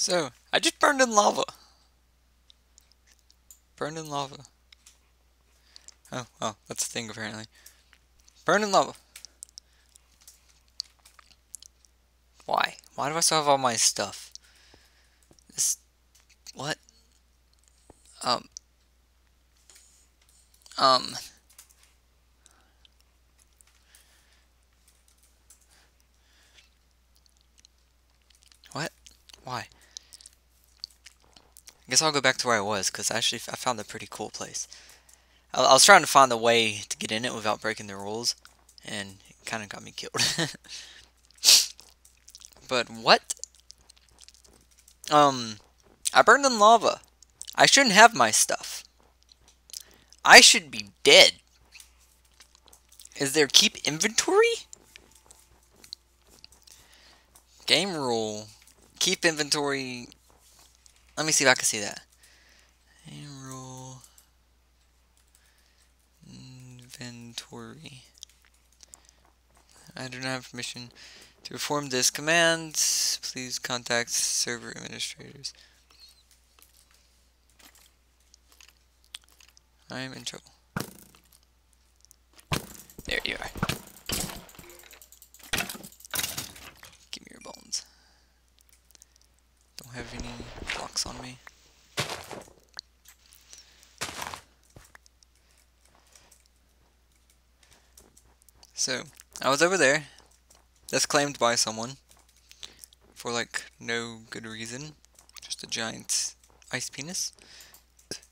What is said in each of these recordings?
So, I just burned in lava. Burned in lava. Oh, well, that's the thing apparently. Burned in lava. Why? Why do I still have all my stuff? This... What? Um... Um... What? Why? I guess I'll go back to where I was, because actually I found a pretty cool place. I, I was trying to find a way to get in it without breaking the rules, and it kind of got me killed. but what? Um, I burned in lava. I shouldn't have my stuff. I should be dead. Is there keep inventory? Game rule. Keep inventory let me see if I can see that. Rule inventory. I do not have permission to perform this command. Please contact server administrators. I am in trouble. There you are. Give me your bones. Don't have any on me. So, I was over there. That's claimed by someone. For, like, no good reason. Just a giant ice penis.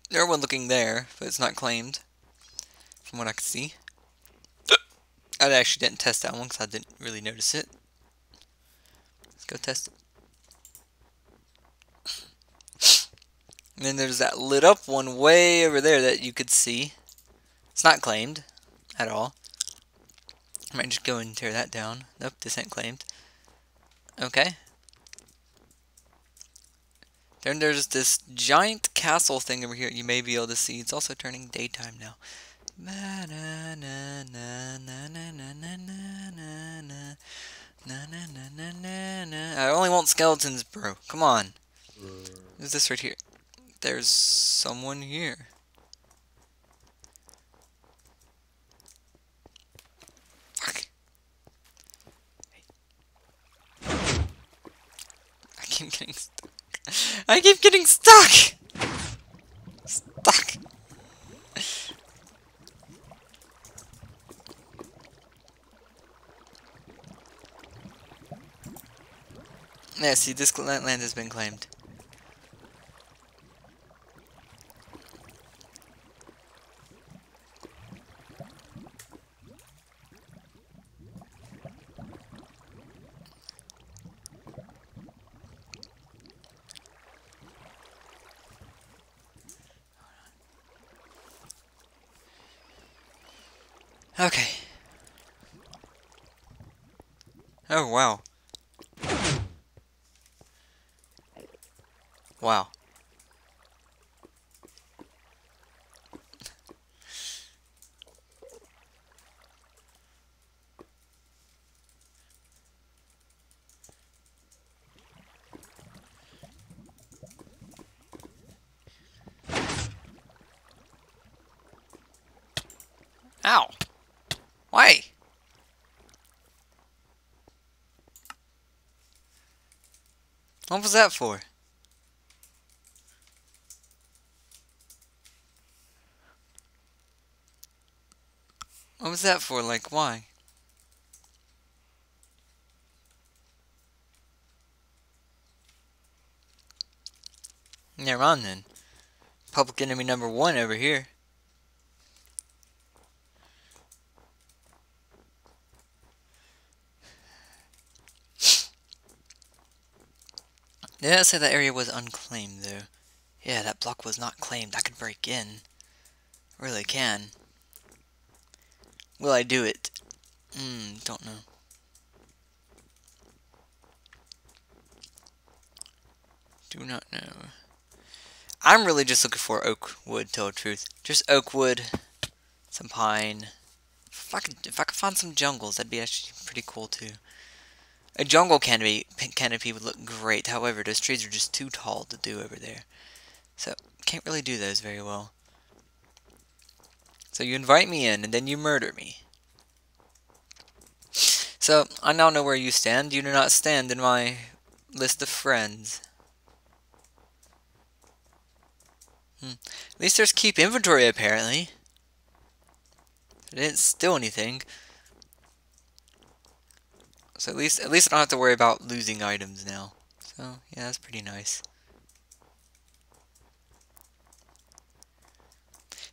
There's one looking there, but it's not claimed. From what I can see. I actually didn't test that one because I didn't really notice it. Let's go test it. And then there's that lit up one way over there that you could see. It's not claimed at all. I might just go and tear that down. Nope, this ain't claimed. Okay. Then there's this giant castle thing over here you may be able to see. It's also turning daytime now. I only want skeletons, bro. Come on. Who's this right here? There's someone here. Fuck. I keep getting stuck. I keep getting stuck! Stuck. Yeah, see, this land has been claimed. Okay. Oh, wow. Wow. Ow. Why? What was that for? What was that for? Like, why? Never mind then. Public enemy number one over here. They didn't say that area was unclaimed, though. Yeah, that block was not claimed. I could break in. really can. Will I do it? Hmm, don't know. Do not know. I'm really just looking for oak wood, tell the truth. Just oak wood, some pine. If I could, if I could find some jungles, that'd be actually pretty cool too. A jungle canopy, canopy would look great. However, those trees are just too tall to do over there. So, can't really do those very well. So you invite me in, and then you murder me. So, I now know where you stand. You do not stand in my list of friends. Hmm. At least there's keep inventory, apparently. I didn't steal anything. So at least, at least I don't have to worry about losing items now. So, yeah, that's pretty nice.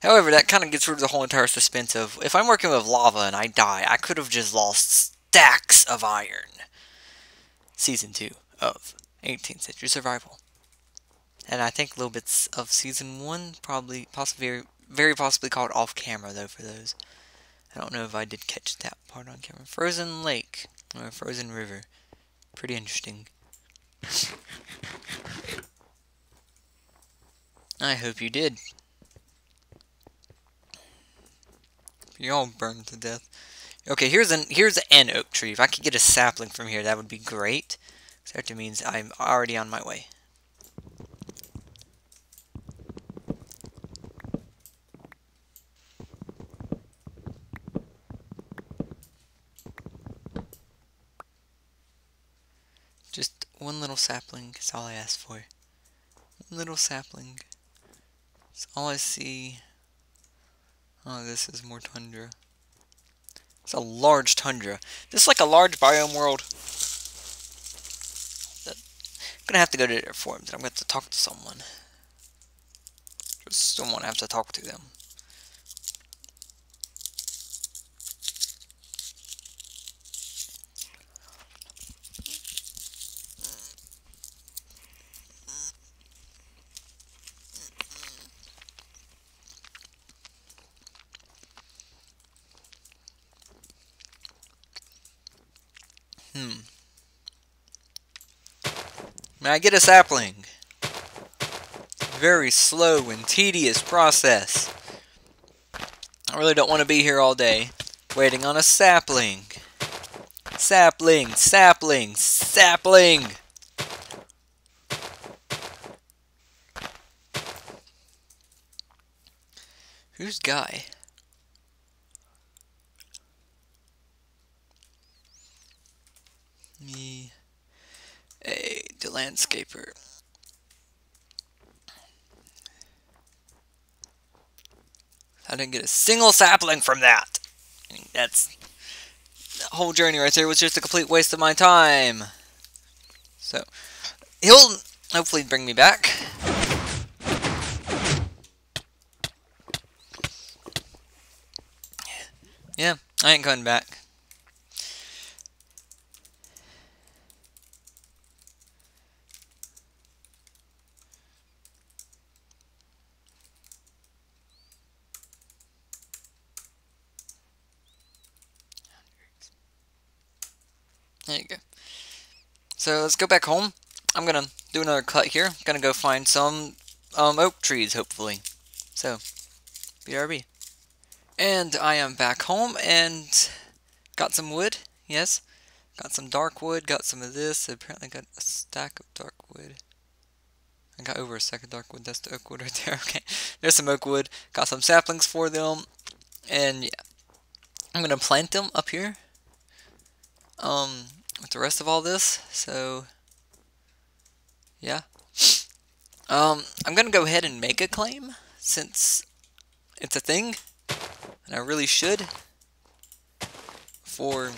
However, that kind of gets rid of the whole entire suspense of, if I'm working with lava and I die, I could have just lost stacks of iron. Season 2 of 18th Century Survival. And I think little bits of Season 1, probably, possibly, very, possibly called off camera, though, for those. I don't know if I did catch that part on camera. Frozen Lake, or Frozen River. Pretty interesting. I hope you did. You all burned to death. Okay, here's an here's an oak tree. If I could get a sapling from here, that would be great. That means I'm already on my way. Just one little sapling is all I ask for. One little sapling. That's all I see. Oh, this is more tundra. It's a large tundra. This is like a large biome world. I'm gonna have to go to their forums and I'm gonna have to talk to someone. Just someone I have to talk to them. Hmm. May I get a sapling? Very slow and tedious process. I really don't want to be here all day waiting on a sapling. Sapling, sapling, sapling! Who's Guy? me a the landscaper. I didn't get a single sapling from that. That's the whole journey right there was just a complete waste of my time. So he'll hopefully bring me back. Yeah, I ain't coming back. There you go. So let's go back home. I'm gonna do another cut here. Gonna go find some um, oak trees, hopefully. So, BRB. And I am back home and got some wood. Yes, got some dark wood. Got some of this. Apparently got a stack of dark wood. I got over a stack of dark wood. That's the oak wood right there. Okay, there's some oak wood. Got some saplings for them, and yeah, I'm gonna plant them up here um, with the rest of all this. So, yeah. Um, I'm going to go ahead and make a claim since it's a thing. And I really should. For,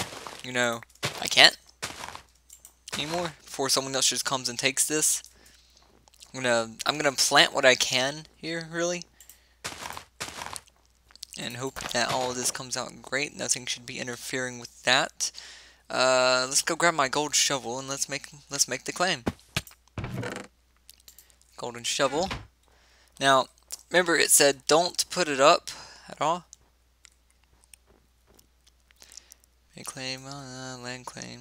you know, I can't anymore. Before someone else just comes and takes this. I'm gonna I'm gonna plant what I can here, really. And hope that all of this comes out great. Nothing should be interfering with that. Uh, let's go grab my gold shovel and let's make let's make the claim. Golden shovel. Now, remember it said don't put it up at all. Claim, uh, land claim.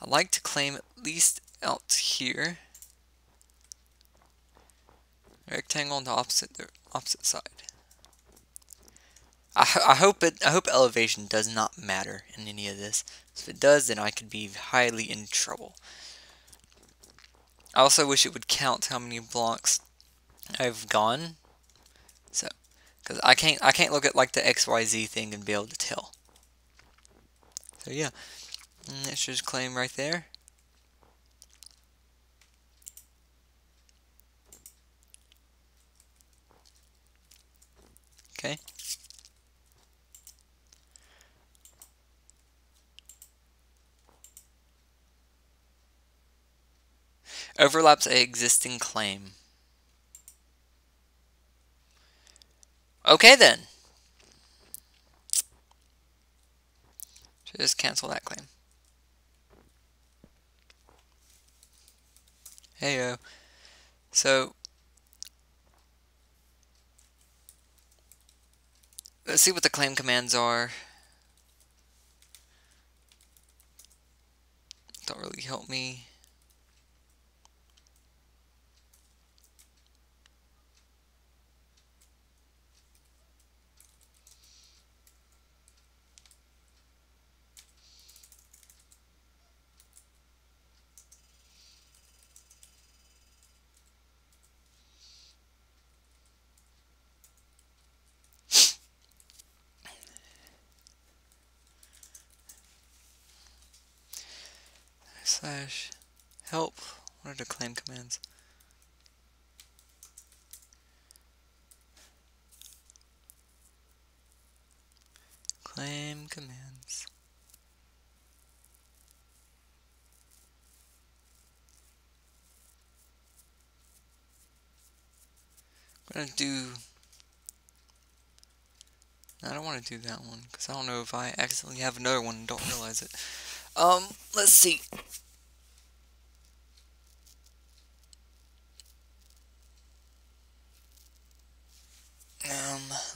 I like to claim at least out here. Rectangle on the opposite the opposite side. I, I hope it. I hope elevation does not matter in any of this. If it does, then I could be highly in trouble. I also wish it would count how many blocks I've gone. So, because I can't, I can't look at like the X Y Z thing and be able to tell. So yeah, let's just claim right there. Okay. Overlaps a existing claim. Okay then. Just cancel that claim. Heyo. So let's see what the claim commands are. Don't really help me. slash help. What are the claim commands? Claim commands. I'm gonna do. I don't want to do that one because I don't know if I accidentally have another one and don't realize it. Um, let's see.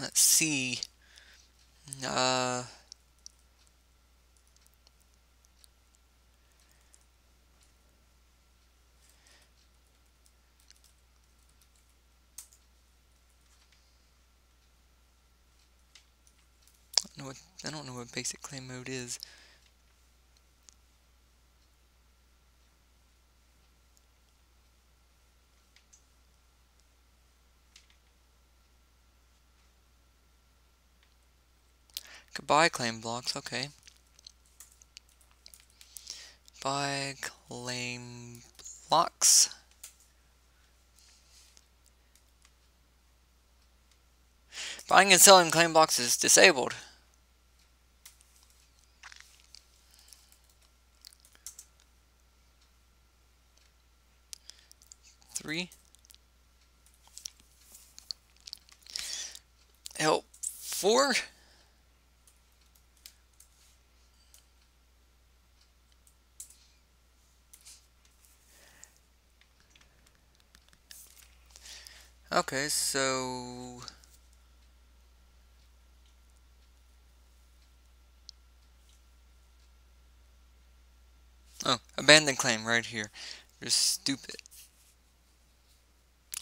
Let's see. Uh, I don't know what I don't know what basic claim mode is. Goodbye, claim blocks. Okay. Buy claim blocks. Buying and selling claim blocks is disabled. Three. Help. Four. Okay, so... Oh, abandoned claim right here. Just stupid.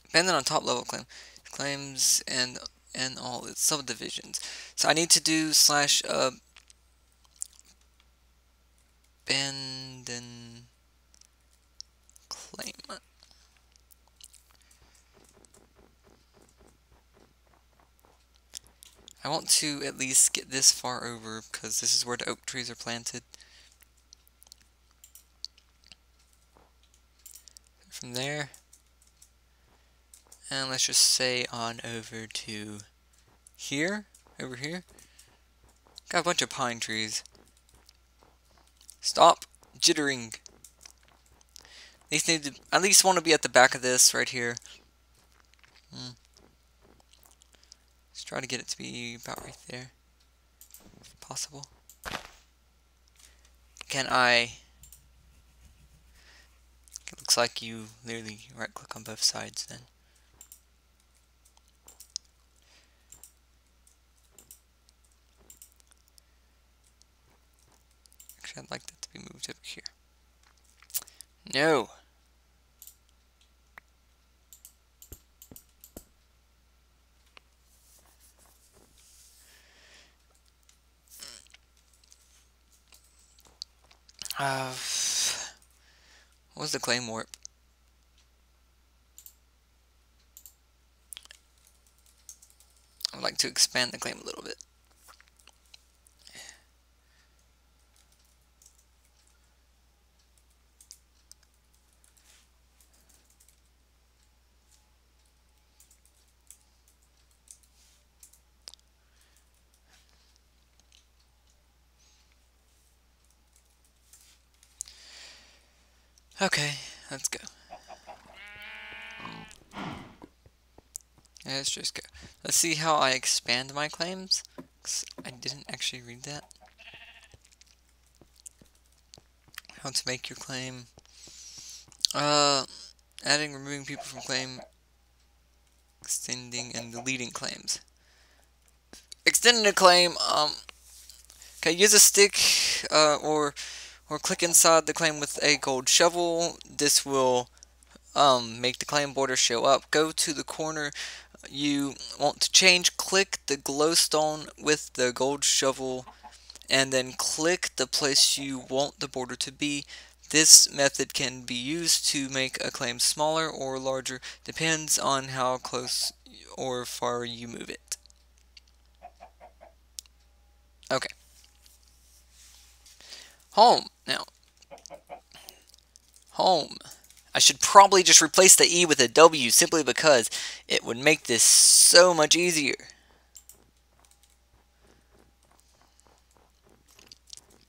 Abandoned on top level claim. Claims and and all its subdivisions. So I need to do slash uh, abandon claim. I want to at least get this far over because this is where the oak trees are planted. From there, and let's just say on over to here, over here. Got a bunch of pine trees. Stop jittering. Need to, at least want to be at the back of this right here. Hmm. Try to get it to be about right there, if possible. Can I... It looks like you literally right-click on both sides then. Actually, I'd like that to be moved over here. No! Uh, what was the claim warp? I would like to expand the claim a little bit. See how I expand my claims. I didn't actually read that. How to make your claim. Uh, adding, removing people from claim. Extending and deleting claims. Extending a claim, um, okay, use a stick, uh, or or click inside the claim with a gold shovel. This will um, make the claim border show up. Go to the corner you want to change. Click the glowstone with the gold shovel and then click the place you want the border to be. This method can be used to make a claim smaller or larger, depends on how close or far you move it. Okay. Home. Now, home. I should probably just replace the E with a W simply because it would make this so much easier.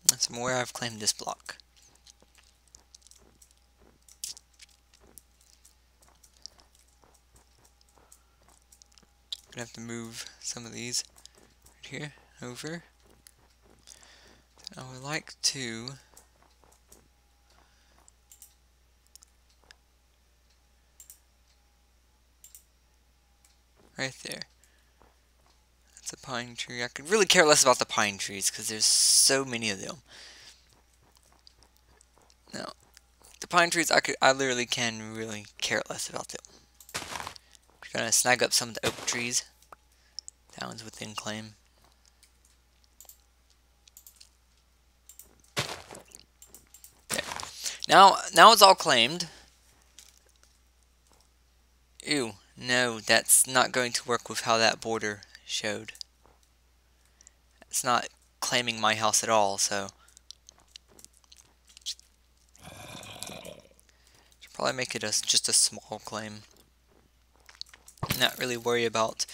That's where I've claimed this block. Gonna have to move some of these right here over. I would like to right there. That's a pine tree. I could really care less about the pine trees because there's so many of them. Now, the pine trees, I could, I literally can really care less about them. We're gonna snag up some of the oak trees. That one's within claim. There. Now, now it's all claimed. Ew, no, that's not going to work with how that border showed. It's not claiming my house at all, so... Should probably make it a, just a small claim. Not really worry about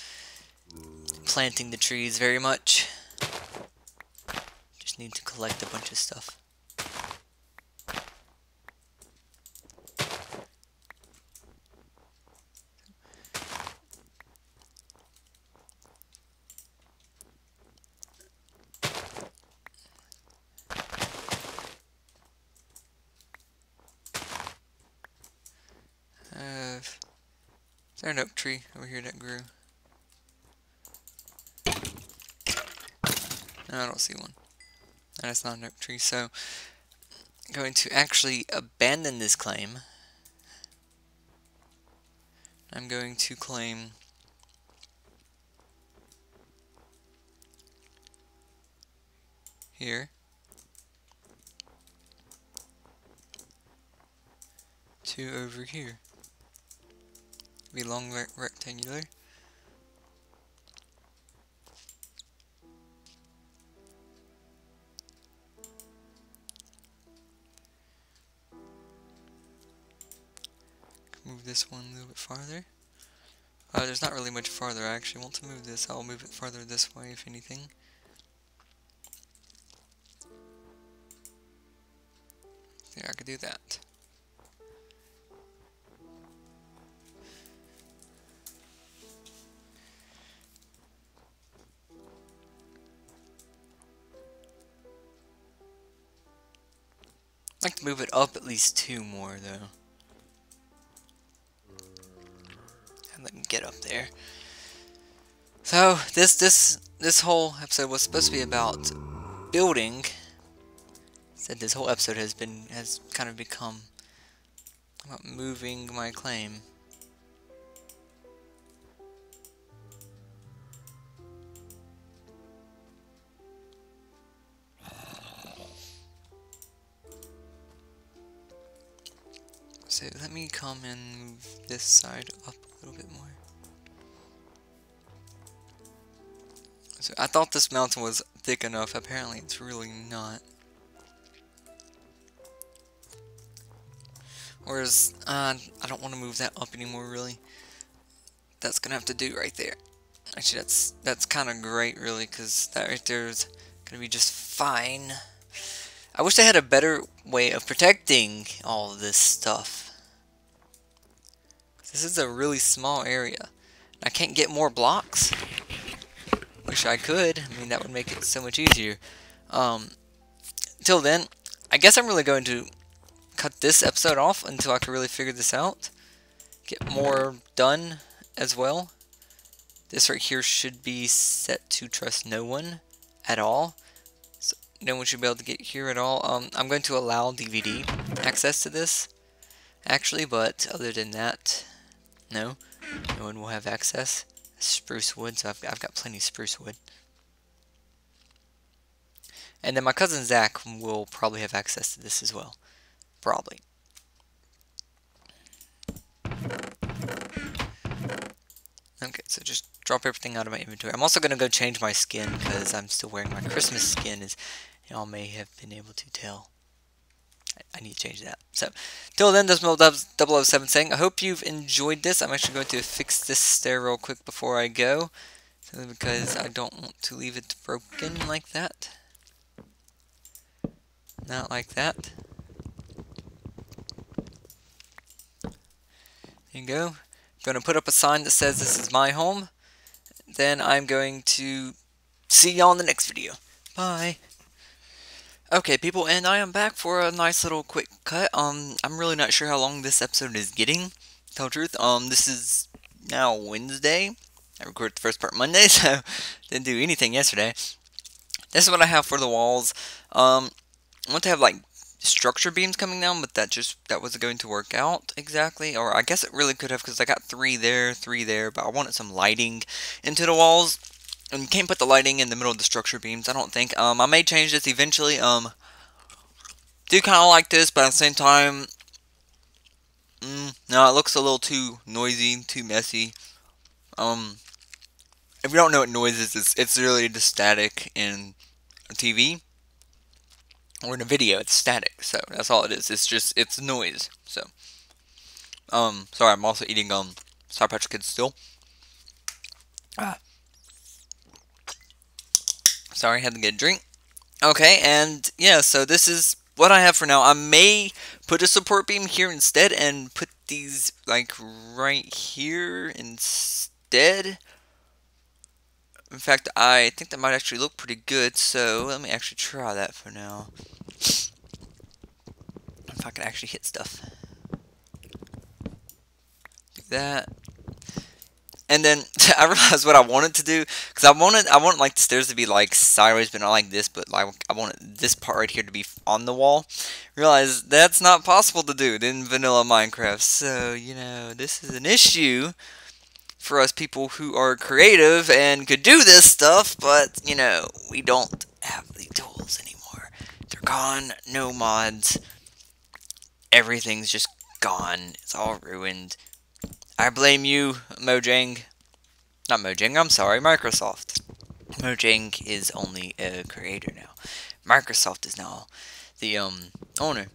planting the trees very much. Just need to collect a bunch of stuff. An oak tree over here that grew? No, I don't see one. That's not an oak tree, so I'm going to actually abandon this claim. I'm going to claim here to over here be long re rectangular. Move this one a little bit farther. Uh, there's not really much farther. I actually want to move this. I'll move it farther this way, if anything. Yeah, I could do that. Move it up at least two more, though. And let me get up there. So, this, this, this whole episode was supposed to be about building. Said this whole episode has been, has kind of become about moving my claim. Let me come and move this side up a little bit more. So I thought this mountain was thick enough. Apparently it's really not. Whereas, uh, I don't want to move that up anymore, really. That's going to have to do right there. Actually, that's that's kind of great, really, because that right there is going to be just fine. I wish they had a better way of protecting all of this stuff. This is a really small area. I can't get more blocks. Wish I could. I mean, that would make it so much easier. Um, until then, I guess I'm really going to cut this episode off until I can really figure this out. Get more done as well. This right here should be set to trust no one at all. So no one should be able to get here at all. Um, I'm going to allow DVD access to this, actually, but other than that, no, no one will have access. Spruce wood, so I've, I've got plenty of spruce wood. And then my cousin Zach will probably have access to this as well. Probably. Okay, so just drop everything out of my inventory. I'm also going to go change my skin because I'm still wearing my Christmas skin as y'all may have been able to tell. I, need to change that. So, till then, this is 007 saying, I hope you've enjoyed this. I'm actually going to fix this stair real quick before I go. Because I don't want to leave it broken like that. Not like that. There you go. I'm going to put up a sign that says this is my home. Then I'm going to see y'all in the next video. Bye. Okay, people, and I am back for a nice little quick cut. Um, I'm really not sure how long this episode is getting, tell truth. Um, this is now Wednesday. I recorded the first part Monday, so didn't do anything yesterday. This is what I have for the walls. Um, I want to have, like, structure beams coming down, but that just, that wasn't going to work out exactly. Or I guess it really could have, because I got three there, three there, but I wanted some lighting into the walls. And you can't put the lighting in the middle of the structure beams, I don't think. Um, I may change this eventually. Um, do kind of like this, but at the same time, mm, no, it looks a little too noisy, too messy. Um, if you don't know what noise is, it's, it's really just static in a TV. Or in a video, it's static, so that's all it is. It's just, it's noise, so. Um, sorry, I'm also eating, um, Sour Patch Kids still. Ah. Sorry, had to get a drink. Okay, and yeah, so this is what I have for now. I may put a support beam here instead and put these like right here instead. In fact, I think that might actually look pretty good, so let me actually try that for now. If I can actually hit stuff. Do that. And then I realized what I wanted to do because I wanted I want like the stairs to be like sideways, but not like this. But like I wanted this part right here to be on the wall. Realize that's not possible to do in vanilla Minecraft. So you know this is an issue for us people who are creative and could do this stuff, but you know we don't have the tools anymore. They're gone. No mods. Everything's just gone. It's all ruined. I blame you, Mojang. Not Mojang, I'm sorry, Microsoft. Mojang is only a creator now. Microsoft is now the um owner.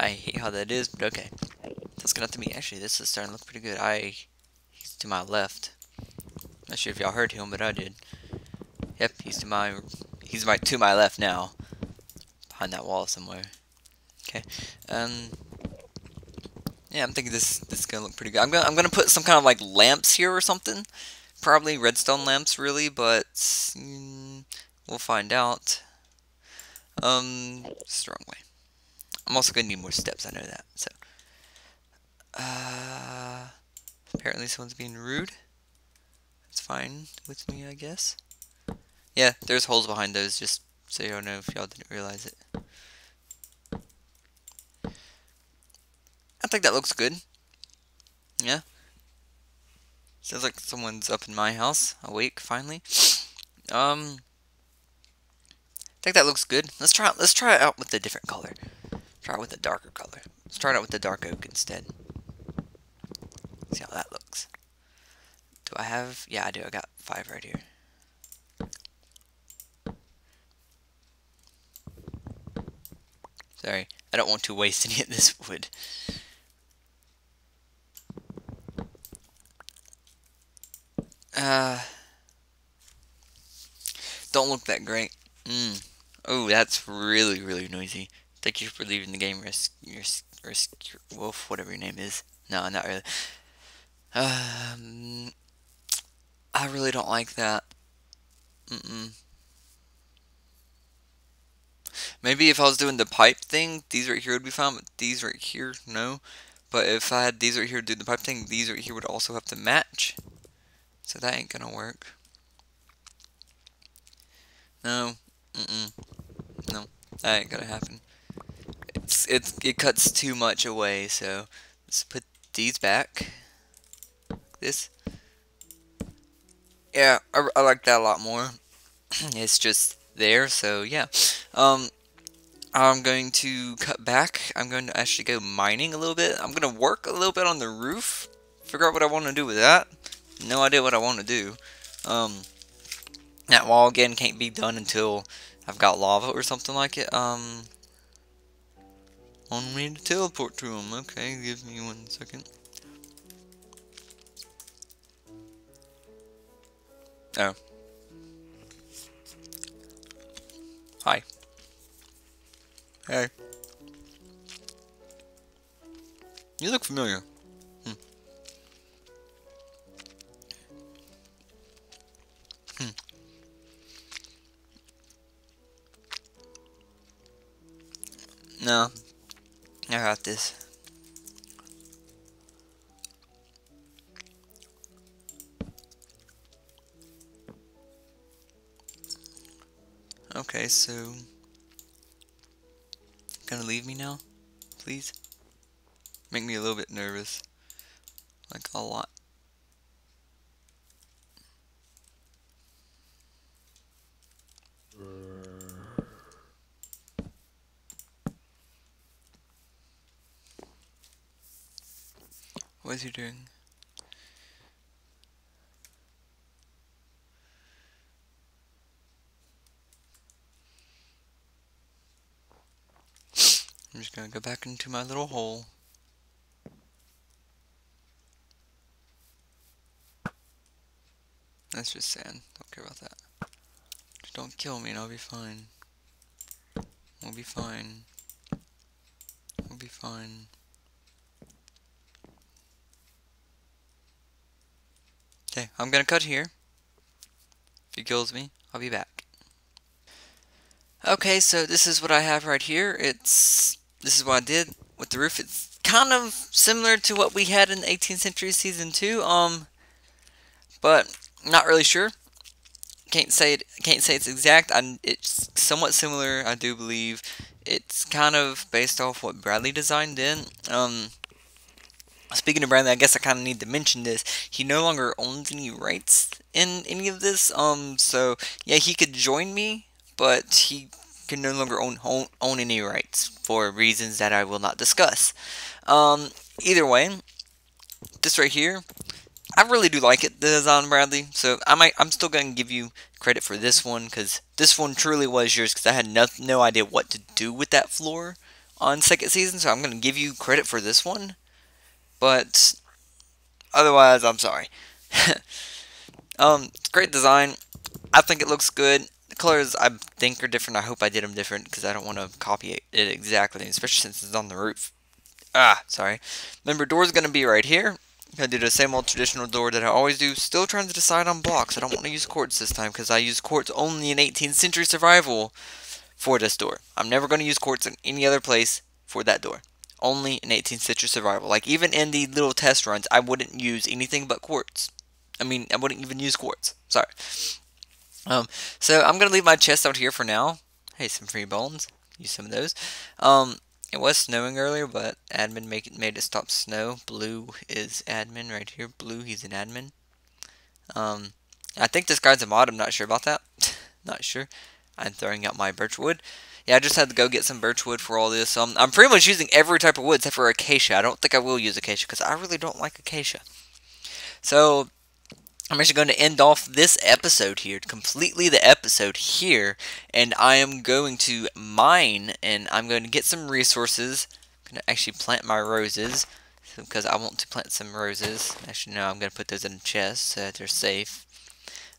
I hate how that is, but okay. That's good enough to me. Actually, this is starting to look pretty good. I he's to my left. Not sure if y'all heard him, but I did. Yep, he's to my he's my to my left now. Behind that wall somewhere. Okay. Um yeah, I'm thinking this this is gonna look pretty good. I'm gonna I'm gonna put some kind of like lamps here or something. Probably redstone lamps, really, but mm, we'll find out. Um, strong way. I'm also gonna need more steps. I know that. So, uh, apparently someone's being rude. It's fine with me, I guess. Yeah, there's holes behind those. Just so y'all know if y'all didn't realize it. Think that looks good. Yeah. Sounds like someone's up in my house, awake finally. Um, I think that looks good. Let's try let's try it out with a different color. Try it with a darker color. Let's start out with the dark oak instead. See how that looks. Do I have? Yeah, I do. I got five right here. Sorry, I don't want to waste any of this wood. Uh, don't look that great. Mm. Oh, that's really, really noisy. Thank you for leaving the game, Risk, risk, risk Wolf, whatever your name is. No, not really. Um, I really don't like that. Mm -mm. Maybe if I was doing the pipe thing, these right here would be fine, but these right here, no. But if I had these right here do the pipe thing, these right here would also have to match. So that ain't gonna work. No. Mm-mm. No. That ain't gonna happen. It's, it's, it cuts too much away, so let's put these back. This. Yeah, I, I like that a lot more. it's just there, so yeah. Um, I'm going to cut back. I'm going to actually go mining a little bit. I'm going to work a little bit on the roof. Figure out what I want to do with that. No idea what I want to do. Um, that wall, again, can't be done until I've got lava or something like it. Um, want me to teleport to him. Okay, give me one second. Oh. Hi. Hey. You look familiar. No. I got this. Okay, so gonna leave me now? Please? Make me a little bit nervous. Like a lot. What is he doing? I'm just gonna go back into my little hole. That's just sand. Don't care about that. Just don't kill me and I'll be fine. We'll be fine. We'll be fine. Okay, I'm gonna cut here. If he kills me, I'll be back. Okay, so this is what I have right here. It's this is what I did with the roof. It's kind of similar to what we had in 18th Century Season 2, um, but not really sure. Can't say it. Can't say it's exact. I, it's somewhat similar, I do believe. It's kind of based off what Bradley designed in. Um, speaking of Bradley, I guess I kind of need to mention this. He no longer owns any rights in any of this. Um, so yeah, he could join me, but he can no longer own, own, own any rights for reasons that I will not discuss. Um, either way, this right here, I really do like it, the design Bradley. So I might, I'm still going to give you credit for this one because this one truly was yours because I had no, no idea what to do with that floor on second season. So I'm going to give you credit for this one. But otherwise, I'm sorry. um, great design. I think it looks good The colors I think are different. I hope I did them different because I don't want to copy it exactly, especially since it's on the roof. Ah, sorry. Remember, door's going to be right here. To do the same old traditional door that I always do. Still trying to decide on blocks. I don't want to use quartz this time because I use quartz only in 18th century survival for this door. I'm never going to use quartz in any other place for that door. Only an 18th century survival. Like even in the little test runs, I wouldn't use anything but quartz. I mean, I wouldn't even use quartz. Sorry. Um, so I'm gonna leave my chest out here for now. Hey, some free bones. Use some of those. Um, it was snowing earlier, but admin make it, made it stop snow. Blue is admin right here. Blue, he's an admin. Um, I think this guy's a mod. I'm not sure about that. not sure. I'm throwing out my birch wood. Yeah, I just had to go get some birch wood for all this. Um, I'm pretty much using every type of wood except for acacia. I don't think I will use acacia because I really don't like acacia. So, I'm actually going to end off this episode here, completely the episode here, and I am going to mine, and I'm going to get some resources. I'm going to actually plant my roses, because I want to plant some roses. Actually, no, I'm going to put those in a chest so that they're safe.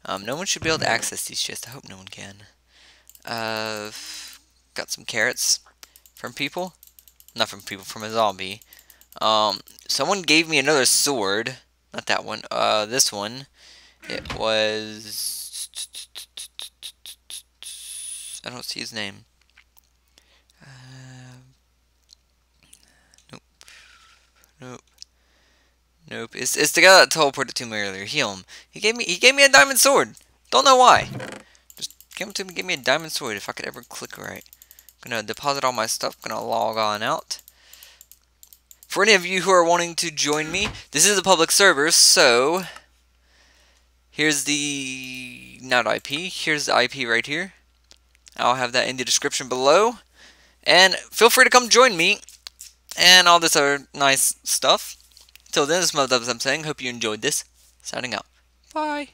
Um, no one should be able to access these chests. I hope no one can. Uh, got some carrots from people. Not from people, from a zombie. Um, someone gave me another sword. Not that one. Uh, this one. It was. I don't see his name. Uh, nope. Nope. Nope. It's it's the guy that teleported to me earlier. Heal him. He gave me he gave me a diamond sword. Don't know why. Just came to me give me a diamond sword if I could ever click right. Gonna deposit all my stuff. Gonna log on out. For any of you who are wanting to join me, this is a public server, so Here's the not IP. Here's the IP right here. I'll have that in the description below. And feel free to come join me and all this other nice stuff. Till then, this is Metol I'm saying. Hope you enjoyed this. Signing out. Bye.